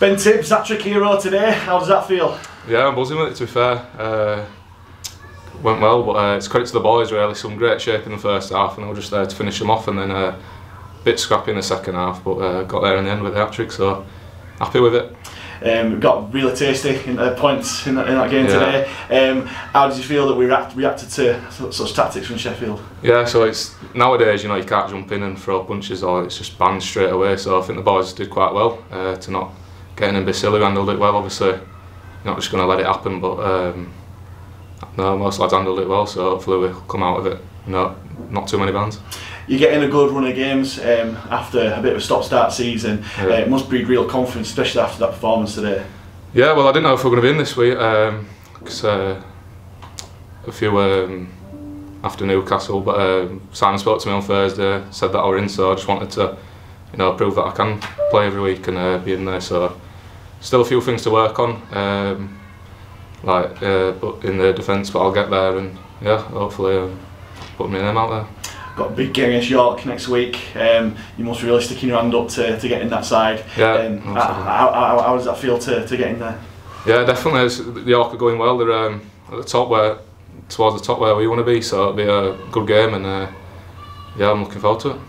Ben Tibbs, hat-trick hero today. How does that feel? Yeah, I'm buzzing with it. To be fair, uh, went well, but uh, it's credit to the boys really. Some great shape in the first half, and I was just there to finish them off, and then uh, a bit scrappy in the second half, but uh, got there in the end with the hat-trick. So happy with it. Um, got really tasty in, uh, points in that, in that game Yeah. today. Um, how did you feel that we react, reacted to such tactics from Sheffield? Yeah, so it's nowadays, you know, you can't jump in and throw punches, or it's just banned straight away. So I think the boys did quite well uh, to not get in. And Basile handled it well. Obviously, not just going to let it happen, but um, no, most lads handled it well. So hopefully we'll come out of it. No, not too many bans. You're getting a good run of games um, after a bit of a stop-start season. Yeah. Uh, it must breed real confidence, especially after that performance today. Yeah, well, I didn't know if we were going to be in this week because uh, a few um, after Newcastle, but um Simon spoke to me on Thursday, said that I were in, so I just wanted to, you know, prove that I can play every week and uh, be in there. So still a few things to work on, um, like uh, but in the defence, but I'll get there and yeah, hopefully um, put my name out there. Got a big game against York next week. Um, you must really sticking your hand up to, to get in that side. Yeah, Um, how, how, how does that feel to, to get in there? Yeah, definitely. It's, the York are going well. They're um, at the top where, towards the top where we want to be. So it'll be a good game, and uh, yeah, I'm looking forward to it.